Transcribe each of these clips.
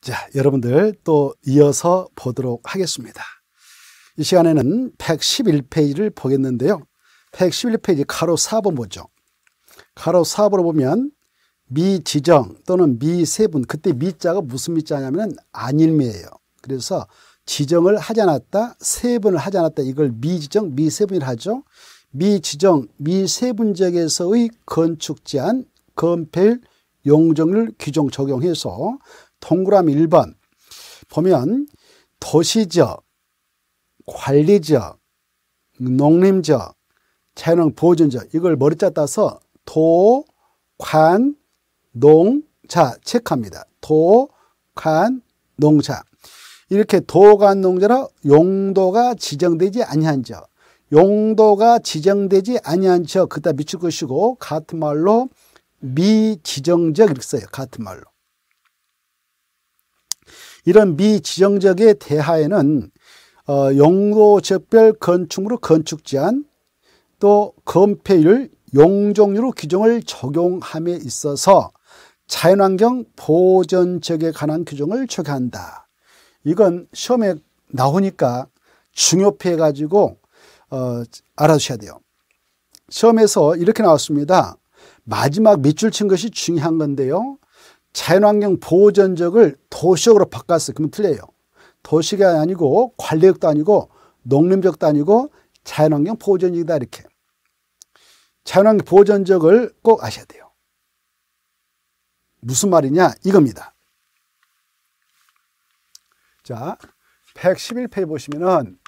자, 여러분들 또 이어서 보도록 하겠습니다. 이 시간에는 111페이지를 보겠는데요. 111페이지 가로 4번 보죠. 가로 4번을 보면 미지정 또는 미세분 그때 미자가 무슨 미자냐면 안일미예요. 그래서 지정을 하지 않았다, 세분을 하지 않았다 이걸 미지정, 미세분이라 하죠. 미지정, 미세분적에서의 건축 제한, 건폐율, 용적률 규정 적용해서 동그라미 1번 보면 도시적, 관리적, 농림적, 자연환 보존적 이걸 머리자 따서 도, 관, 농, 자 체크합니다. 도, 관, 농 자 이렇게 도 관 농 자로 용도가 지정되지 아니한 적 용도가 지정되지 아니한 적 그다 미칠 것이고 같은 말로 미지정적 이렇게 써요. 같은 말로. 이런 미지정적에 대하에는 어, 용도 적별 건축물로 건축 제한 또 건폐율 용적률로 규정을 적용함에 있어서 자연환경 보전적에 관한 규정을 적용한다. 이건 시험에 나오니까 중요해 가지고 어, 알아두셔야 돼요. 시험에서 이렇게 나왔습니다. 마지막 밑줄 친 것이 중요한 건데요. 자연환경 보전적을 도시적으로 바꿨어요. 그러면 틀려요. 도시가 아니고 관리역도 아니고 농림적도 아니고 자연환경 보전적이다 이렇게. 자연환경 보전적을 꼭 아셔야 돼요. 무슨 말이냐 이겁니다. 자, 111페이지 보시면은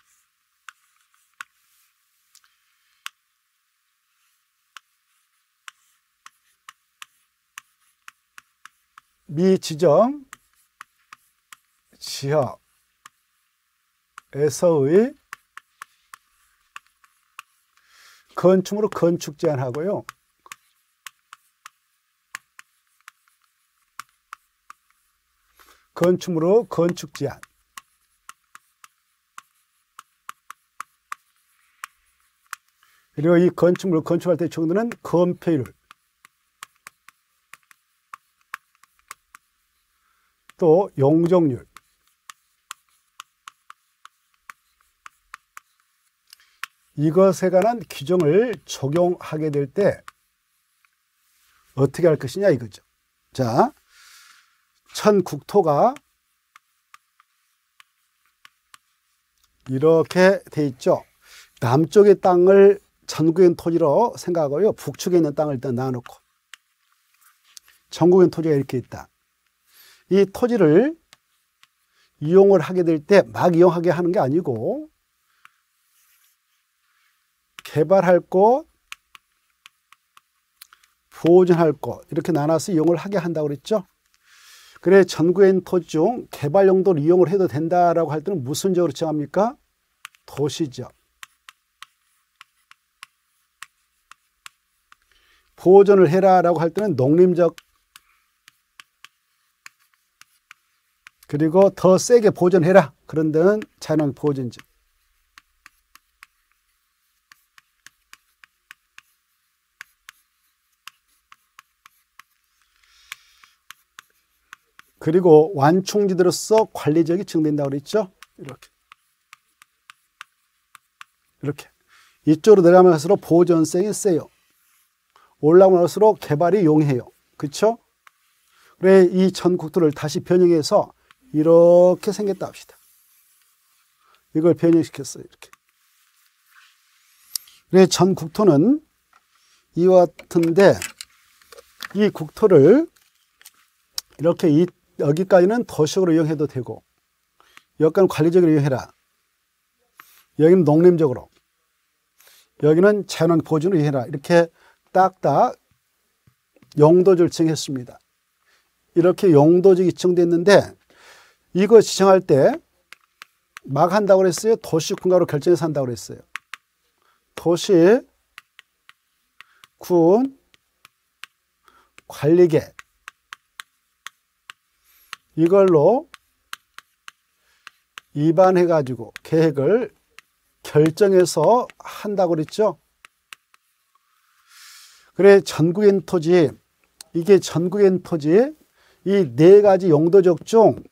미지정 지역에서의 건축으로 건축 제한하고요. 건축으로 건축 제한. 그리고 이 건축물 건축할 때 정도는 건폐율 또 용적률 이것에 관한 규정을 적용하게 될 때 어떻게 할 것이냐 이거죠. 자, 천 국토가 이렇게 돼 있죠. 남쪽의 땅을 전국의 토지로 생각하고요. 북쪽에 있는 땅을 일단 놔놓고 전국의 토지가 이렇게 있다. 이 토지를 이용을 하게 될 때 막 이용하게 하는 게 아니고 개발할 곳, 보존할 곳 이렇게 나눠서 이용을 하게 한다고 그랬죠. 그래 전국에 토지 중 개발 용도로 이용을 해도 된다라고 할 때는 무슨 적으로 정합니까? 도시적. 보존을 해라라고 할 때는 농림적 그리고 더 세게 보존해라. 그런 데는 자연환 보존적 그리고 완충지대로서 관리적이 증된다고 그랬죠? 이렇게. 이렇게. 이쪽으로 내려가면 갈수록 보존성이 세요. 올라오면 갈수록 개발이 용해요. 그렇죠? 그래 이 전국토를 다시 변형해서 이렇게 생겼다 합시다. 이걸 변형시켰어요. 이렇게. 그래 전 국토는 이와 같은데 이 국토를 이렇게 이, 여기까지는 도시적으로 이용해도 되고 여기까지 관리적으로 이용해라. 여기는 농림적으로 여기는 자연환 보존으로 이용해라. 이렇게 딱딱 용도를 지정했습니다. 이렇게 용도적이 지정됐는데 이거 지정할 때 막 한다고 그랬어요? 도시 군가로 결정해서 한다고 그랬어요. 도시, 군, 관리계 이걸로 입안해 가지고 계획을 결정해서 한다고 그랬죠? 그래 전국엔 토지 이게 전국엔 토지 이 네 가지 용도적 중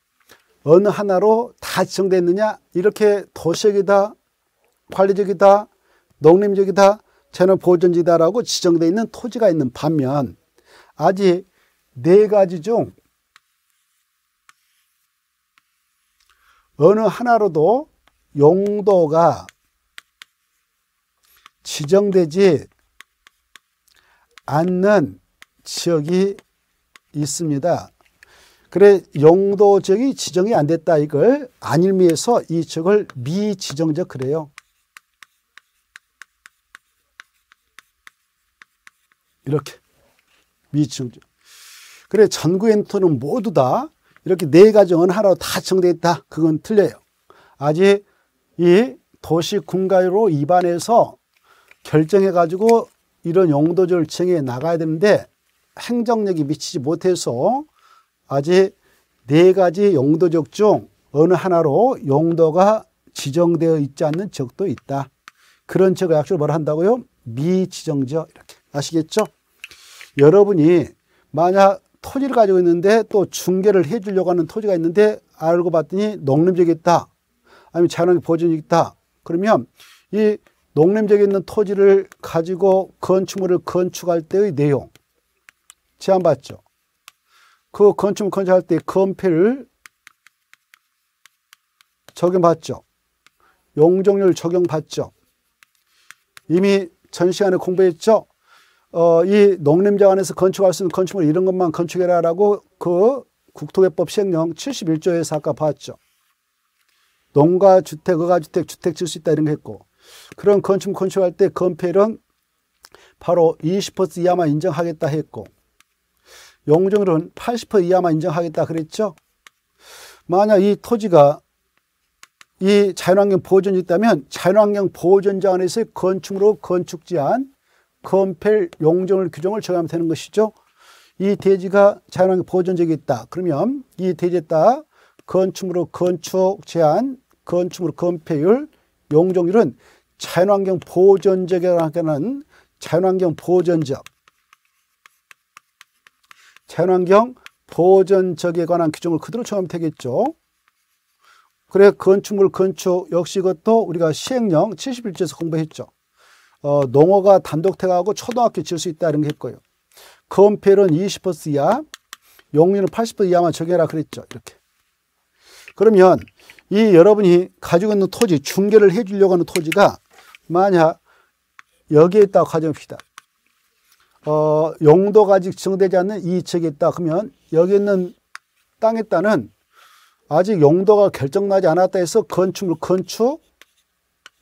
어느 하나로 다 지정됐느냐? 이렇게 도시적이다, 관리적이다, 농림적이다, 채널 보존지다라고 지정되어 있는 토지가 있는 반면 아직 네 가지 중 어느 하나로도 용도가 지정되지 않는 지역이 있습니다. 그래 용도 지역이 지정이 안 됐다 이걸 안일미에서 이 지역을 미지정적 그래요. 이렇게 미지정적. 그래 전구엔터는 모두 다 이렇게 네 어느 하나로 다 지정되어 있다. 그건 틀려요. 아직 이 도시 군가로 입안해서 결정해 가지고 이런 용도를 정해 나가야 되는데 행정력이 미치지 못해서 아직 네 가지 용도적 중 어느 하나로 용도가 지정되어 있지 않는 적도 있다. 그런 적을 약속을 뭐라 한다고요? 미지정적 이렇게 아시겠죠? 여러분이 만약 토지를 가지고 있는데 또 중개를 해주려고 하는 토지가 있는데 알고 봤더니 농림적이 있다. 아니면 자연환경 보존이 있다. 그러면 이 농림적에 있는 토지를 가지고 건축물을 건축할 때의 내용 제안받죠. 그 건축물 건축 할 때 건폐를 적용받죠. 용적률 적용받죠. 이미 전 시간에 공부했죠. 어, 이 농림장 안에서 건축할 수 있는 건축물 이런 것만 건축해라라고 그 국토개법 시행령 71조에서 아까 봤죠. 농가 주택, 의가주택, 주택 질 수 있다 이런 거 했고 그런 건축 건축할 때 건폐율은 바로 20% 이하만 인정하겠다 했고 용적률은 80% 이하만 인정하겠다 그랬죠. 만약 이 토지가 이 자연환경 보존이 있다면 자연환경 보존자 안에서 건축으로 건축 제한, 건폐 용적률 규정을 정하면 되는 것이죠. 이 대지가 자연환경 보존적이 있다. 그러면 이 대지에 따라 건축으로 건축 제한, 건축으로 건폐율, 용적률은 자연환경 보존적이라는 자연환경 보존적, 자연환경 보존적에 관한 규정을 그대로 정하면 되겠죠. 그래 건축물 건축 역시 이것도 우리가 시행령 71조에서 공부했죠. 어, 농어가 단독택하고 초등학교 지을 수 있다 이런 게 했고요. 건폐율은 20% 이하, 용률은 80% 이하만 적용해라 그랬죠. 이렇게. 그러면 이 여러분이 가지고 있는 토지, 중개를 해 주려고 하는 토지가 만약 여기에 있다고 가정합시다. 어, 용도가 아직 지정되지 않는 이 지역에 있다. 그러면 여기 있는 땅에 따는 아직 용도가 결정나지 않았다 해서 건축물 건축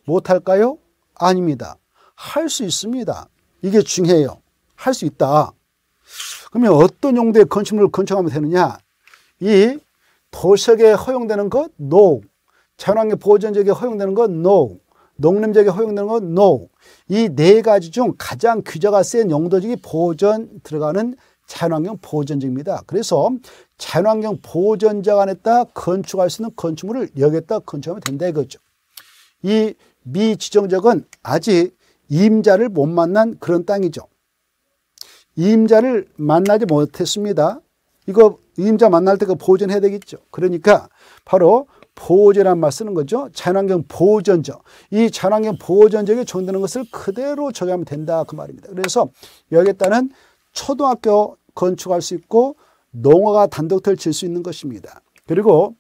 못할까요? 아닙니다. 할 수 있습니다. 이게 중요해요. 할 수 있다. 그러면 어떤 용도의 건축물을 건축하면 되느냐? 이 도시에 허용되는 것 no. 자연환경 보존지역에 허용되는 것 no. 농림지역에 허용되는 것 no. 이 네 가지 중 가장 규제가 센 용도적이 보존 들어가는 자연환경 보존지입니다. 그래서 자연환경 보존지역 안에 따 건축할 수 있는 건축물을 여기에다 건축하면 된다 이거죠. 이 미지정적은 아직 임자를 못 만난 그런 땅이죠. 임자를 만나지 못했습니다. 이거 임자 만날 때 그 보존해야 되겠죠. 그러니까 바로 보존란 말 쓰는 거죠. 자연환경 보존적. 이 자연환경 보존적에 적용되는 것을 그대로 적용하면 된다 그 말입니다. 그래서 여기에 따른 초등학교 건축할 수 있고 농어가 단독터를 칠수 있는 것입니다. 그리고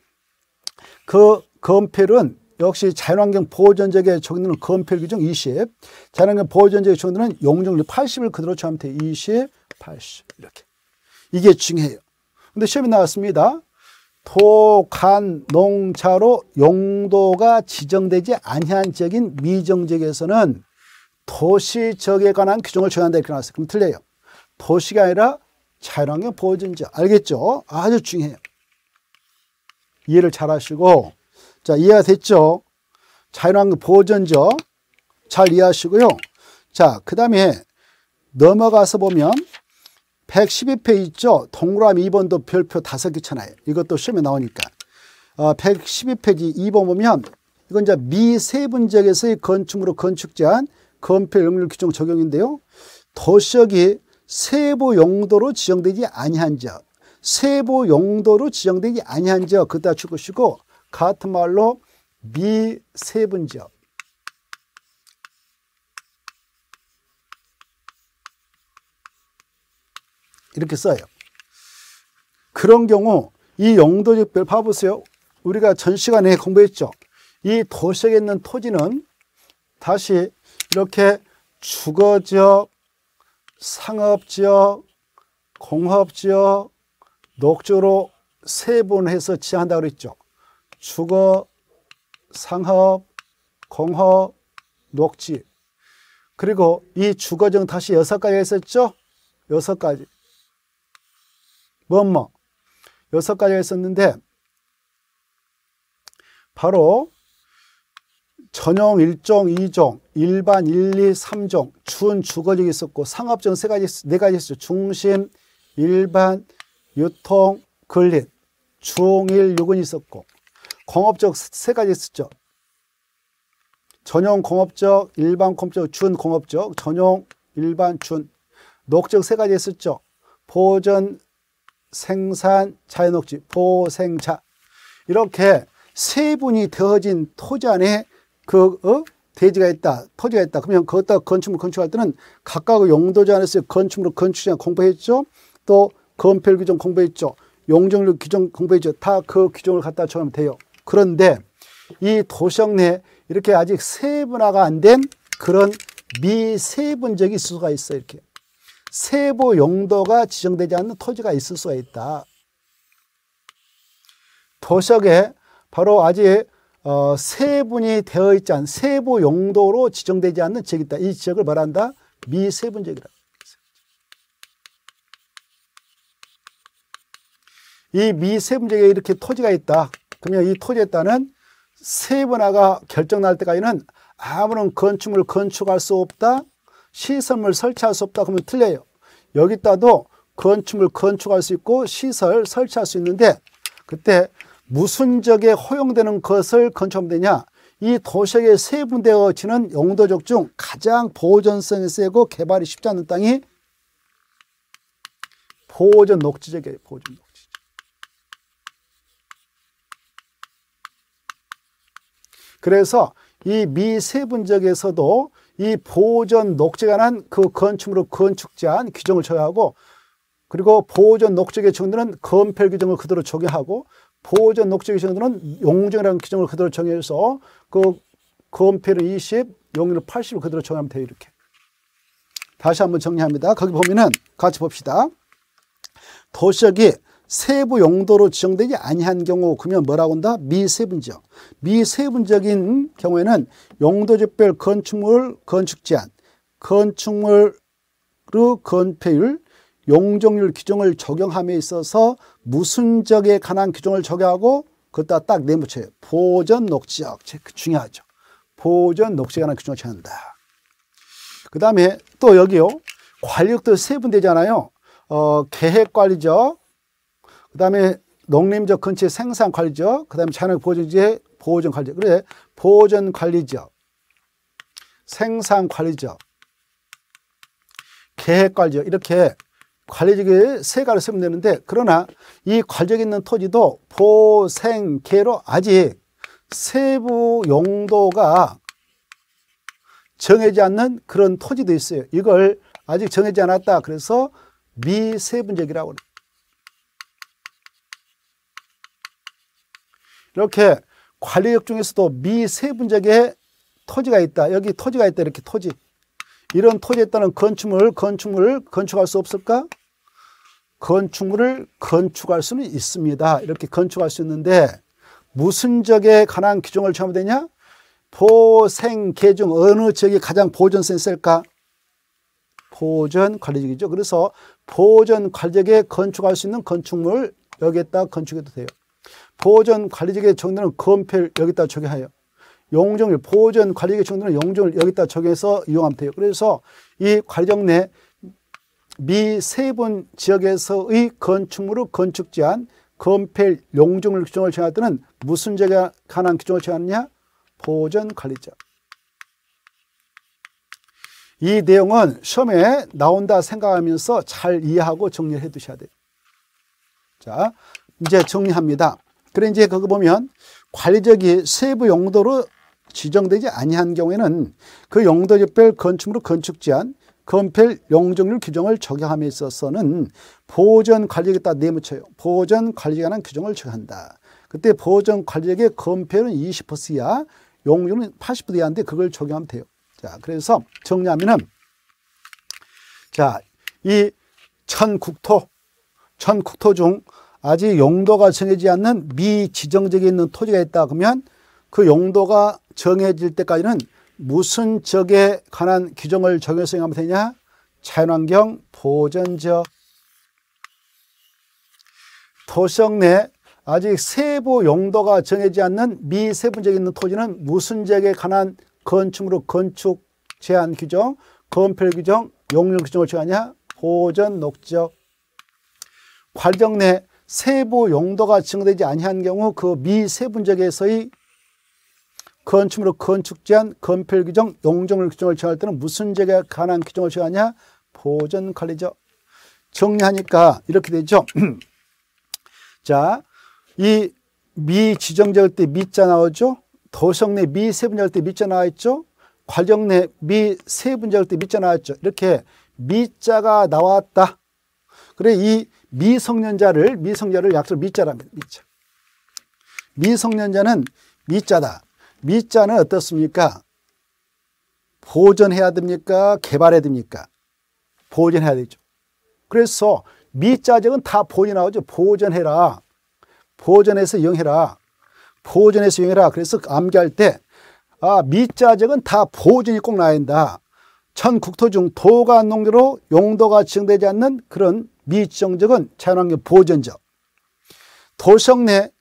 그 건폐율은 역시 자연환경 보존적에 적용되는 건폐율 규정 20, 자연환경 보존적에 적용되는 용적률 80을 그대로 적용하면 돼. 20, 80 이렇게. 이게 중요해요. 근데 시험이 나왔습니다. 토, 간, 농차로 용도가 지정되지 아니한 지역인 미정 지역에서는 도시적에 관한 규정을 정한다 이렇게 나왔어요. 그럼 틀려요. 도시가 아니라 자연환경 보존지역. 알겠죠? 아주 중요해요. 이해를 잘 하시고 자 이해가 됐죠? 자연환경 보존지역 잘 이해하시고요. 자, 그 다음에 넘어가서 보면 112페이지 있죠? 동그라미 2번도 별표 다섯 개 잖아요. 이것도 시험에 나오니까. 어, 112페이지 2번 보면 이건 이제 미세분지역에서의 건축물로 건축 제한 건폐 용률 규정 적용인데요. 도시역이 세부 용도로 지정되지 아니한 지역, 세부 용도로 지정되지 아니한 지역 줄 것이고 같은 말로 미세분 지역 이렇게 써요. 그런 경우 이 용도지별 봐보세요. 우리가 전 시간에 공부했죠. 이 도시에 있는 토지는 다시 이렇게 주거지역, 상업지역, 공업지역, 녹조로 세분해서 지한다고 그랬죠. 주거, 상업, 공업, 녹지. 그리고 이 주거정 다시 여섯 가지 했었죠? 여섯 가지. 뭐, 뭐. 여섯 가지가 있었는데, 바로 전용 1종, 2종, 일반 1, 2, 3종, 준 주거적이 있었고 상업적 세 가지, 네 가지 있었죠. 중심, 일반, 유통, 근린, 중일, 육은 있었고 공업적 세 가지 있었죠. 전용 공업적, 일반 공업적, 준 공업적, 전용, 일반, 준, 녹적 세 가지 있었죠. 보전, 생산, 자연녹지, 보생자 이렇게 세분이 되어진 토지 안에 그 어? 대지가 있다, 토지가 있다. 그러면 그것다 건축물 건축할 때는 각각 용도지 안에서 건축물을 건축장 공부했죠. 또 건폐율 규정 공부했죠. 용적률 규정 공부했죠. 다 그 규정을 갖다 적으면 돼요. 그런데 이 도시역 내 이렇게 아직 세분화가 안 된 그런 미세분적이 수가 있어요. 이렇게. 세부 용도가 지정되지 않는 토지가 있을 수가 있다. 도시역에 바로 아직 어, 세분이 되어 있지 않은 세부 용도로 지정되지 않는 지역이 있다. 이 지역을 말한다. 미세분지역이라. 이 미세분지역에 이렇게 토지가 있다. 그러면 이 토지에 따른 세분화가 결정날 때까지는 아무런 건축물을 건축할 수 없다. 시설물 설치할 수 없다. 그러면 틀려요. 여기다도 건축물 건축할 수 있고 시설 설치할 수 있는데 그때 무슨 적에 허용되는 것을 건축하면 되냐? 이 도시역에 세분되어지는 용도적 중 가장 보존성이 세고 개발이 쉽지 않은 땅이 보존 녹지적이에요. 보존 녹지. 그래서 이 미세분적에서도 이 보존 녹지가 난그 건축물로 건축 제한 규정을 적용하고 그리고 보존 녹지의 정도는 건폐 규정을 그대로 적용하고 보존 녹지 규정들은 용적이라는 규정을 그대로 정해서 그 건폐를 20, 용률을 80을 그대로 정하면 돼요. 이렇게. 다시 한번 정리합니다. 거기 보면은 같이 봅시다. 도시역이 세부 용도로 지정되지 아니한 경우 그러면 뭐라고 한다? 미세분적. 미세분적인 경우에는 용도지별 건축물 건축 제한, 건축물의 건폐율, 용적률 규정을 적용함에 있어서 무슨 적에 관한 규정을 적용하고 그것다 딱 내붙여요. 보전 녹지역. 중요하죠. 보전 녹지에 관한 규정을 정한다. 그 다음에 또 여기요. 관리역도 세분되잖아요. 어, 계획관리적, 그 다음에 농림적 근처 생산 관리적, 그 다음에 자연보전지의 보전관리적. 그래, 보전관리적, 생산 관리적, 계획 관리적 이렇게 관리적에 세 가지를 쓰면 되는데 그러나 이 관리적에 있는 토지도 보생계로 아직 세부 용도가 정해지 않는 그런 토지도 있어요. 이걸 아직 정해지 않았다. 그래서 미세분적이라고 그래요. 이렇게 관리역 중에서도 미 세 분적의 토지가 있다. 여기 토지가 있다. 이렇게 토지. 이런 토지에 따른 건축물, 건축물을 건축할 수 없을까? 건축물을 건축할 수는 있습니다. 이렇게 건축할 수 있는데 무슨 적에 관한 규정을 정하면 되냐? 보생계 중 어느 지역이 가장 보존성이 셀까? 보전 관리적이죠. 그래서 보전 관리적에 건축할 수 있는 건축물 여기에다 건축해도 돼요. 보전 관리적의 정도는 건폐를 여기다 적용해요. 용적률, 보전 관리적의 정도는 용적을 여기다 적용해서 이용하면 돼요. 그래서 이 관리적 내 미세분 지역에서의 건축물을 건축 제한, 건폐 용적률 규정을 정할 때는 무슨 제가 관한 규정을 정하느냐? 보전 관리적. 이 내용은 시험에 나온다 생각하면서 잘 이해하고 정리를 해 두셔야 돼요. 자, 이제 정리합니다. 그래 이제 그거 보면 관리적이 세부 용도로 지정되지 아니한 경우에는 그 용도별 건축물로 건축 제한, 건폐 용적률 규정을 적용함에 있어서는 보전 관리에 따라 내묻혀요. 보전 관리에 관한 규정을 적용한다. 그때 보전 관리액의 건폐율은 20% 이하, 용적률은 80% 이하인데 그걸 적용하면 돼요. 자, 그래서 정리하면은 자, 이 천국토, 천국토 중 아직 용도가 정해지지 않는 미지정적에 있는 토지가 있다 그러면 그 용도가 정해질 때까지는 무슨 적에 관한 규정을 적용해서 하면 되냐? 자연환경 보전적 도시역 내 아직 세부 용도가 정해지지 않는 미세분적에 있는 토지는 무슨 적에 관한 건축으로 건축 제한 규정, 건폐 규정, 용률 규정을 정하냐? 보전 녹적 관정 내 세부 용도가 증되지 아니한 경우 그 미세분적에서의 건축물로 건축 제한, 건폐 규정, 용적률 규정을 정할 때는 무슨 적에 관한 규정을 정하냐? 보전 관리적. 정리하니까 이렇게 되죠. 자, 이 미지정적일 때 미자 나오죠. 도성 내 미세분적일 때 미자 나와 있죠. 과정 내 미세분적일 때 미자 나왔죠. 이렇게 미자가 나왔다. 그래 이 미성년자를 미성년자를 약속로 미자랍니다. 미자. 미성년자는 미자다. 미자는 어떻습니까? 보존해야 됩니까? 개발해야 됩니까? 보존해야 되죠. 그래서 미자적은 다 보존 나오죠. 보존해라. 보존해서 이용해라. 보존해서 이용해라. 그래서 암기할 때 아, 미자적은 다 보존이 꼭 나야 된다. 전 국토 중 도가 농지로 용도가 지정되지 않는 그런 미지정적은 자연환경 보존적. 도성 내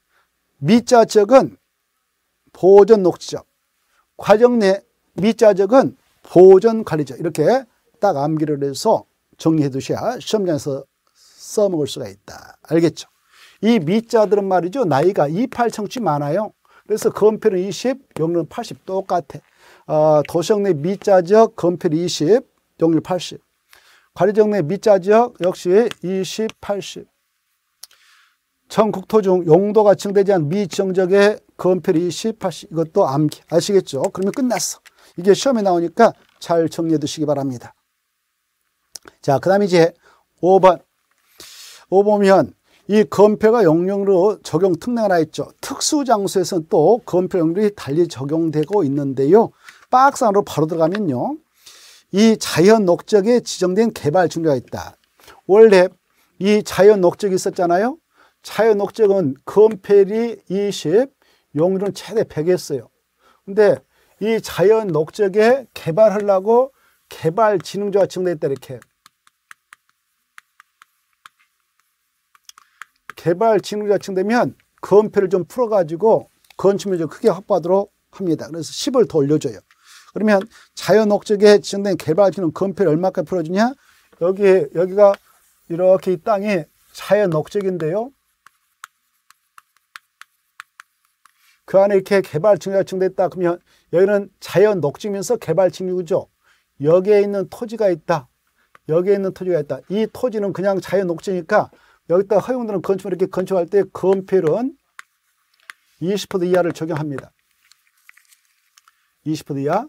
미자적은 보존 녹지적. 과정 내 미자적은 보존 관리적. 이렇게 딱 암기를 해서 정리해 두셔야 시험장에서 써먹을 수가 있다. 알겠죠? 이 미자들은 말이죠. 나이가 28 청취 많아요. 그래서 건폐는 20, 용률은 80 똑같아. 어, 도시역 내 미자적 건폐 20, 용률 80. 관리적 내 미자적 역시 20, 80. 전국토 중 용도가 증되지 않은 미정적의 건폐 20, 80. 이것도 암기. 아시겠죠? 그러면 끝났어. 이게 시험에 나오니까 잘 정리해 두시기 바랍니다. 자, 그 다음에 이제 5번. 5보면 이 건폐가 용령으로 적용 특례가 하나 있죠. 특수 장소에서는 또 건폐 용률이 달리 적용되고 있는데요. 박스 안으로 바로 들어가면요. 이 자연 녹적에 지정된 개발 중요가 있다. 원래 이 자연 녹적이 있었잖아요. 자연 녹적은 건폐율이 20, 용률은 최대 100이었어요. 근데 이 자연 녹적에 개발하려고 개발 진흥조가 지정됐다 이렇게. 개발 진흥조가 지정되면 건폐를 좀 풀어가지고 건축물을 좀 크게 확보하도록 합니다. 그래서 10을 더 올려줘요. 그러면 자연 옥적에 지정된 개발 기능 건폐를 얼마까지 풀어주냐? 여기, 여기가 이렇게 이 땅이 자연 옥적인데요. 그 안에 이렇게 개발 증가가 증됐다. 그러면 여기는 자연 녹지면서 개발 증류죠. 여기에 있는 토지가 있다. 여기에 있는 토지가 있다. 이 토지는 그냥 자연 녹지니까 여기다 허용되는 건축을 이렇게 건축할 때 건폐율은 20% 이하를 적용합니다. 20% 이하.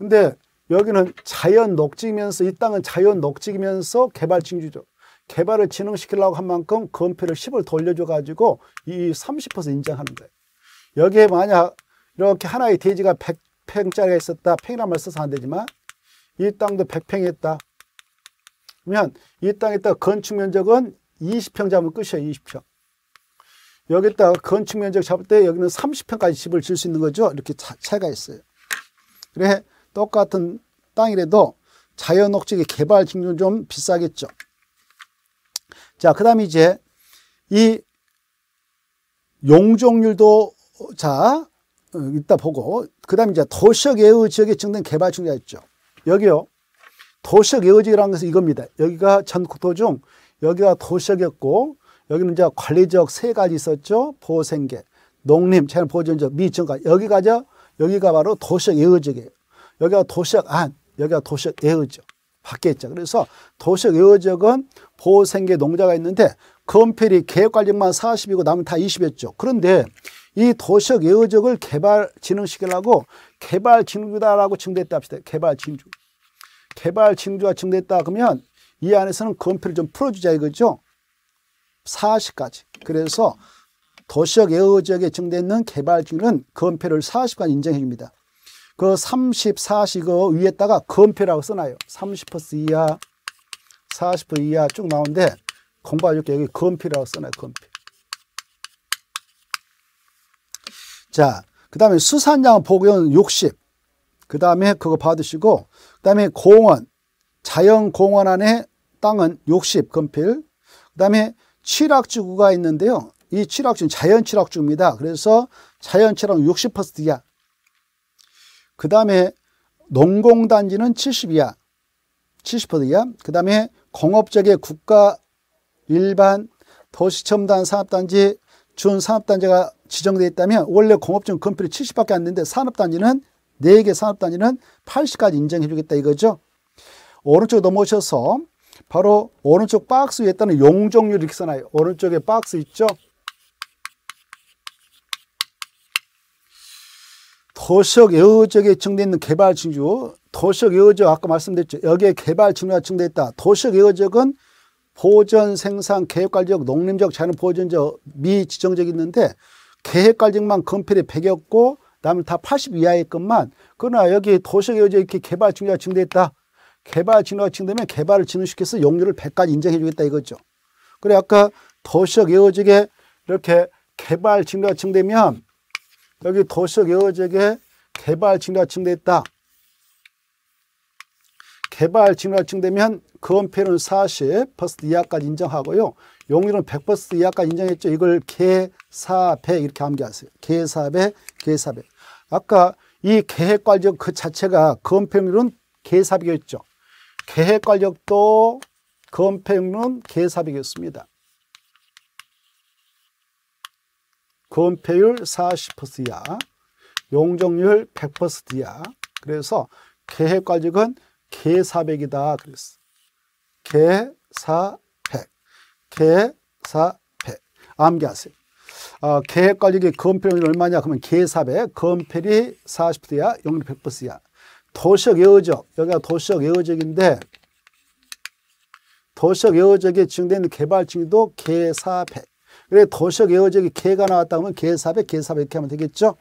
근데 여기는 자연 녹지면서 이 땅은 자연 녹지면서 개발 징주죠. 개발을 진흥시키려고 한 만큼 건폐를 10을 돌려줘 가지고 이 30% 인정하는 거예요. 여기에 만약 이렇게 하나의 대지가 100평짜리가 있었다. 평이란 말 써서 안 되지만 이 땅도 100평이었다. 그러면 이 땅에다 건축 면적은 20평 잡으면 끝이에요. 20평. 여기다 건축 면적 잡을 때 여기는 30평까지 집을 질수 있는 거죠. 이렇게 차, 차이가 있어요. 그래 똑같은 땅이라도 자연 녹지의 개발 증류는 좀 비싸겠죠. 자, 그 다음에 이제 이 용적률도 자, 어, 이따 보고, 그 다음에 이제 도시역 예우 지역에 증된 개발 증가 있죠. 여기요. 도시역 예우 지역이라는 것은 이겁니다. 여기가 전국토 중 여기가 도시역이었고, 여기는 이제 관리적 세 가지 있었죠. 보호생계, 농림, 자연 보존적, 미정가. 여기가 바로 도시역 예우지역이에요. 여기가 도시역 안, 여기가 도시역 예우지역. 밖에 있죠. 그래서 도시역 예우지역은 보호생계 농자가 있는데 건펠이 계획관리만 40이고 남은 다 20이었죠. 그런데 이 도시적 예어적을 개발 진흥시키려고 개발 진주다라고 칭됐다 합시다. 개발 진주. 개발 진주가 칭됐다 그러면 이 안에서는 건폐를 좀 풀어주자 이거죠. 40까지. 그래서 도시적 예어지역에 증대있는 개발 진주는 건폐를 40까지 인정해 줍니다. 그 30, 40 위에다가 건폐라고 써놔요. 30% 이하, 40% 이하 쭉 나오는데 공부하줄게 여기 건폐라고 써놔요. 건폐. 자, 그 다음에 수산장 보건 60. 그 다음에 그거 받으시고, 그 다음에 공원, 자연공원 안에 땅은 60 건필. 그 다음에 칠학주구가 있는데요. 이 칠학주는 자연칠학주입니다. 그래서 자연칠학 60% 이하. 그 다음에 농공단지는 70 이하. 70% 이하. 그 다음에 공업적의 국가 일반 도시첨단 산업단지 준산업단지가 지정되어 있다면 원래 공업용 건필이 70밖에 안 되는데 산업단지는 4개 산업단지는 80까지 인정해 주겠다 이거죠. 오른쪽 넘어오셔서 바로 오른쪽 박스 위에 있다는 용적률 이렇게 써놔요. 오른쪽에 박스 있죠. 도시적 예우적에 증되어 있는 개발 징조, 도시적 예우적 아까 말씀드렸죠. 여기에 개발 징조가 증되어 있다. 도시적 예우적은 보전, 생산, 계획관리적, 농림적, 자연 보전적, 미지정적 있는데 계획관리만 건필이 100이었고 남은 다80 이하의 것만 그러나 여기 도시적 여지 이렇게 개발 증가가 증대했다. 개발 증가가 증대면 개발을 진행시켜서 용률을 100까지 인정해 주겠다 이거죠. 그래 아까 도시적 예어적에 이렇게 개발 증가가 증대면 여기 도시적 예어적에 개발 증가가 증대했다. 개발 증가가 증대면 건폐는 40% 이하까지 인정하고요. 용률은 100% 이하까지 인정했죠. 이걸 개사배 이렇게 암기하세요. 개사배, 개사배. 아까 이 계획관력 그 자체가 건폐율은 개사비였죠. 계획관력도 건폐율은 개사비였습니다. 건폐율 40% 이하, 용적률 100% 이하. 그래서 계획관력은 개사백이다. 그랬어. 개사백. 개사백. 암기하세요. 어, 계획 관리의 건폐율이 얼마냐? 그러면 개사백. 건폐율이 40%야. 용률 100%야. 도시적 예어적. 여기가 도시적 예어적인데 도시적 예어적에 지정된 개발층도 개사백. 그래 도시적 예어적이 개가 나왔다 면 개사백, 개사백 이렇게 하면 되겠죠?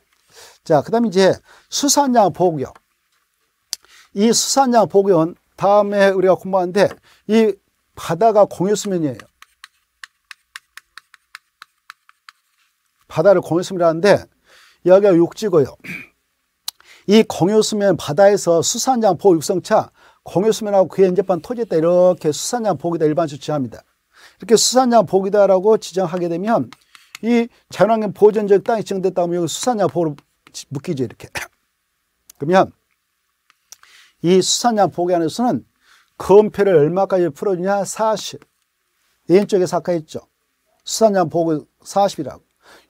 자, 그 다음에 이제 수산양 보고요. 이 수산양 보고는 다음에 우리가 공부하는데 이 바다가 공유수면이에요. 바다를 공유수면이라는데 여기가 육지고요. 이 공유수면 바다에서 수산장 보호 육성차 공유수면하고 그에 인접한 토지에다 이렇게 수산장 보기다 일반 조치합니다. 이렇게 수산장 보기다라고 지정하게 되면 이 자연환경 보존적 땅이 지정됐다 하면 여기 수산장 보호를 묶이죠 이렇게. 그러면 이 수산장 보기 안에서는 건폐를 얼마까지 풀어주냐? 40. 왼쪽에서 아까 했죠. 수산장 보고 40이라고.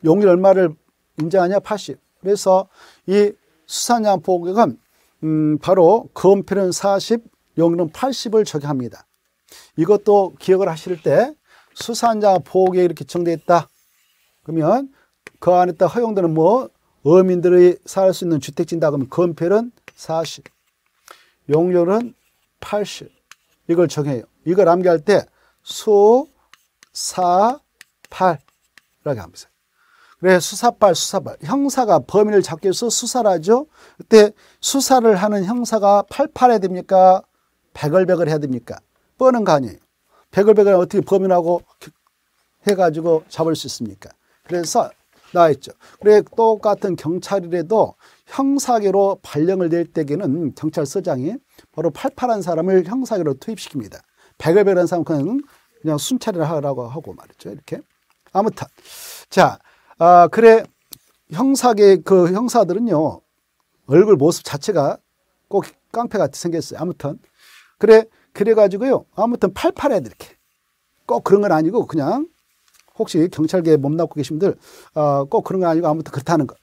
용률 얼마를 인정하냐? 80. 그래서 이 수산장 보고액은 음, 바로 건폐는 40, 용률은 80을 적용합니다. 이것도 기억을 하실 때 수산장 보호에 이렇게 정되어 있다. 그러면 그 안에 딱 허용되는 뭐 어민들이 살 수 있는 주택진다 그러면 건폐는 40, 용률은 80. 이걸 정해요. 이걸 암기할 때 수, 사, 팔 이렇게 합니다. 그래 수사팔, 수사팔. 형사가 범인을 잡기 위해서 수사를 하죠. 그때 수사를 하는 형사가 팔팔 해야 됩니까? 백을백을 해야 됩니까? 뻔한 거 아니에요. 백을백을 어떻게 범인하고 해가지고 잡을 수 있습니까? 그래서 나와있죠. 그래 똑같은 경찰이라도 형사계로 발령을 낼 때에는 경찰서장이 바로 팔팔한 사람을 형사계로 투입시킵니다. 백을백한 사람 그냥 그냥 순찰을 하라고 하고 말이죠. 이렇게 아무튼 자 아, 그래 형사계 그 형사들은요 얼굴 모습 자체가 꼭 깡패 같이 생겼어요. 아무튼 그래 그래 가지고요 아무튼 팔팔해 이렇게 꼭 그런 건 아니고 그냥 혹시 경찰계에 몸담고 계신 분들 어, 꼭 그런 건 아니고 아무튼 그렇다는 거.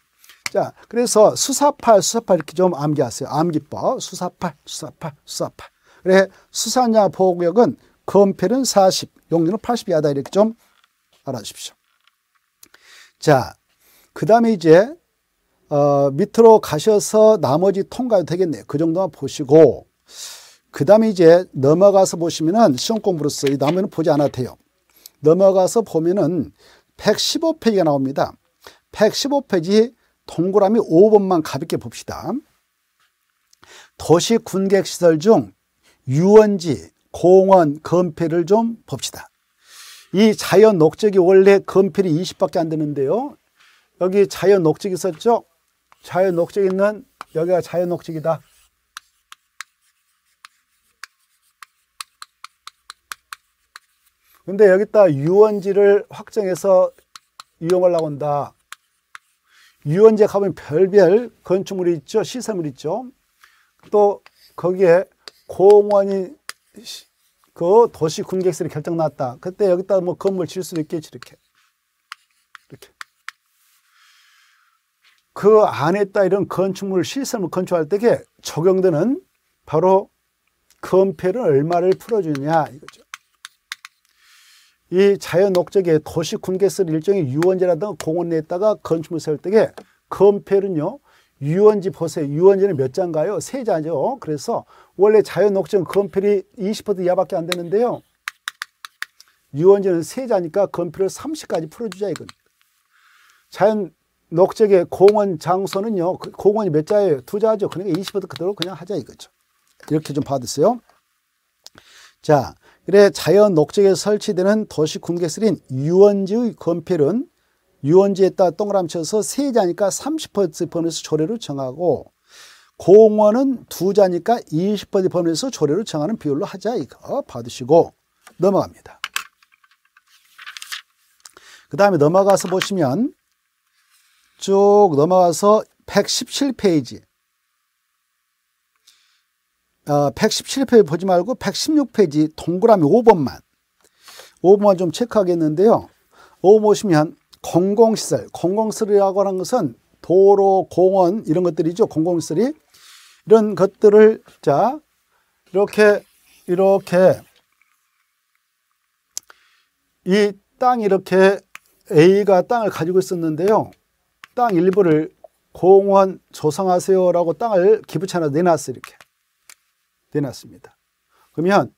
자, 그래서 수사팔, 수사팔 이렇게 좀 암기하세요. 암기법. 수사팔, 수사팔, 수사팔. 그래, 수사냐 보호구역은 건폐는 40, 용률은 80 이하다 이렇게 좀 알아주십시오. 자, 그 다음에 이제 어, 밑으로 가셔서 나머지 통과도 되겠네요. 그 정도만 보시고 그 다음에 이제 넘어가서 보시면은 시험 공부로서 이 나머지는 보지 않아도 돼요. 넘어가서 보면은 115페이지가 나옵니다. 115페이지 동그라미 5번만 가볍게 봅시다. 도시 군객시설 중 유원지, 공원, 건폐를 좀 봅시다. 이 자연 녹적이 원래 건필이 20밖에 안 되는데요. 여기 자연 녹적 있었죠? 자연 녹적 있는 여기가 자연 녹적이다. 근데 여기다 유원지를 확정해서 이용하려고 한다. 유원지에 가면 별별 건축물이 있죠. 시설물이 있죠. 또 거기에 공원이 그 도시 군객설이 결정 났다. 그때 여기다 뭐 건물 질 수도 있겠지 이렇게. 이렇게. 그 안에 있다 이런 건축물 시설물 건축할 때에 적용되는 바로 건폐를 얼마를 풀어주냐 이거죠. 이 자연 녹적의 도시 군객설 일종의 유원지라든가 공원 내에다가 건축물 세울 때에 건폐는요 유원지 보세요. 유원지는 몇 자인가요? 세 자죠. 그래서 원래 자연 녹지는 건필이 20% 이하밖에 안 되는데요. 유원지는 세 자니까 건필을 30까지 풀어주자 이건. 자연 녹적의 공원 장소는요. 그 공원이 몇 자예요? 두 자죠. 그러니까 20% 그대로 그냥 하자 이거죠. 이렇게 좀 받으세요. 자, 그래 자연 녹적에 설치되는 도시 군객설인 유원지의 건필은 유원지에다 동그라미 쳐서 세 자니까 30% 범위에서 조례로 정하고 공원은 두 자니까 20% 범위에서 조례로 정하는 비율로 하자 이거 받으시고 넘어갑니다. 그 다음에 넘어가서 보시면 쭉 넘어가서 117페이지 어, 117페이지 보지 말고 116페이지 동그라미 5번만 5번만 좀 체크하겠는데요. 5번 보시면 공공시설, 공공시설이라고 하는 것은 도로, 공원 이런 것들이죠. 공공시설이 이런 것들을 자 이렇게 이렇게 이 땅 이렇게 A가 땅을 가지고 있었는데요. 땅 일부를 공원 조성하세요라고 땅을 기부채나 내놨어요. 이렇게 내놨습니다. 그러면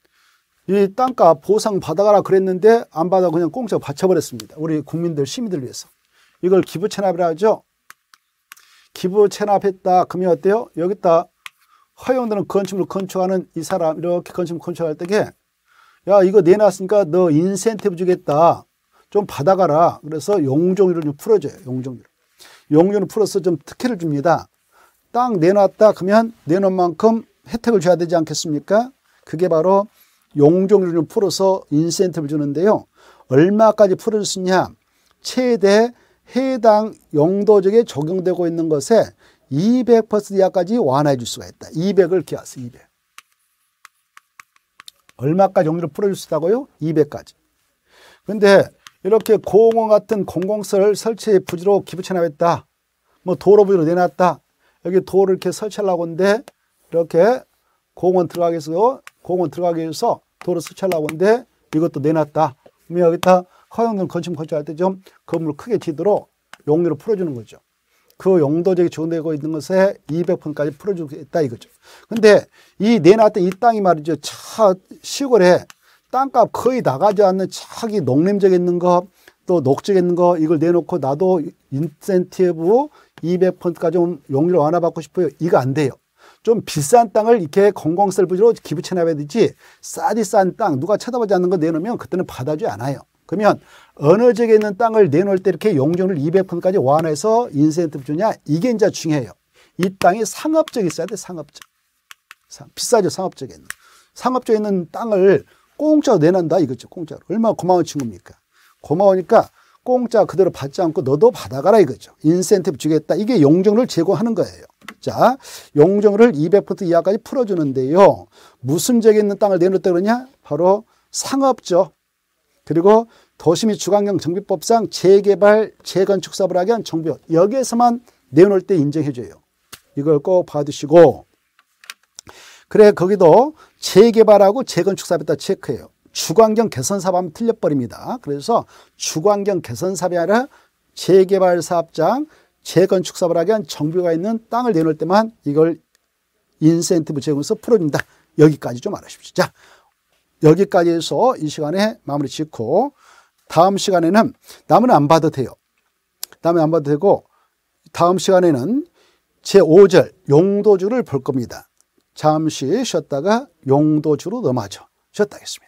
이 땅값 보상 받아가라 그랬는데 안 받아 그냥 공짜 바쳐버렸습니다. 우리 국민들 시민들 위해서. 이걸 기부 체납이라 하죠. 기부 체납했다. 그러면 어때요? 여기다 허용되는 건축물 건축하는 이 사람 이렇게 건축물 건축할 때에 야 이거 내놨으니까 너 인센티브 주겠다. 좀 받아가라. 그래서 용적률을 좀 풀어줘요. 용적률. 용적률 풀어서 좀 특혜를 줍니다. 땅 내놨다 그러면 내놓은 만큼 혜택을 줘야 되지 않겠습니까? 그게 바로 용적률을 좀 풀어서 인센티브를 주는데요. 얼마까지 풀어줄 수 있냐? 최대 해당 용도적에 적용되고 있는 것에 200% 이하까지 완화해 줄 수가 있다. 200을 기하세 200. 얼마까지 용도를 풀어줄 수 있다고요? 200까지. 근데 이렇게 공원 같은 공공설 설치 부지로 기부 체납했다. 뭐 도로 부지로 내놨다. 여기 도를 이렇게 설치하려고 하는데 이렇게 공원 들어가기 위해서 공원 들어가기 위해서 도로 설치하려고 하는데 이것도 내놨다. 그러면 여기다 허용된 건축 건축할 때 좀 건물 크게 지도록 용도로 풀어주는 거죠. 그 용도적이 적용되고 있는 것에 200%까지 풀어주겠다 이거죠. 근데 이 내놨던 이 땅이 말이죠. 차 시골에 땅값 거의 나가지 않는 차기 농림적에 있는 거, 또 녹적에 있는 거 이걸 내놓고 나도 인센티브 200%까지 용률 완화받고 싶어요. 이거 안 돼요. 좀 비싼 땅을 이렇게 공공설부지로 기부 체납해야 되지 싸디 싼 땅 누가 쳐다보지 않는 거 내놓으면 그때는 받아주지 않아요. 그러면 어느 지역에 있는 땅을 내놓을 때 이렇게 용적률 200%까지 완화해서 인센티브 주냐 이게 이제 중요해요. 이 땅이 상업적이 있어야 돼 상업적. 비싸죠 상업적에 있는. 상업적에 있는 땅을 공짜로 내놓는다 이거죠 공짜로. 얼마나 고마운 친구입니까. 고마우니까 공짜 그대로 받지 않고 너도 받아가라 이거죠. 인센티브 주겠다. 이게 용적률 제공하는 거예요. 자, 용적률을 200% 이하까지 풀어주는데요. 무슨 지역에 있는 땅을 내놓다 그러냐? 바로 상업죠. 그리고 도시 및 주관경 정비법상 재개발, 재건축 사업을 하게 한 정비 여기에서만 내놓을 때 인정해줘요. 이걸 꼭 봐두시고 그래 거기도 재개발하고 재건축 사업에다 체크해요. 주관경 개선 사업하면 틀려버립니다. 그래서 주관경 개선 사업이 아니라 재개발 사업장, 재건축 사업을 하기 위한 정비가 있는 땅을 내놓을 때만 이걸 인센티브 제공해서 풀어준다. 여기까지 좀 알아주십시오. 자, 여기까지 해서 이 시간에 마무리 짓고 다음 시간에는 남은 안 봐도 돼요. 남은 안 봐도 되고 다음 시간에는 제5절 용도주를 볼 겁니다. 잠시 쉬었다가 용도주로 넘어가죠. 쉬었다 하겠습니다.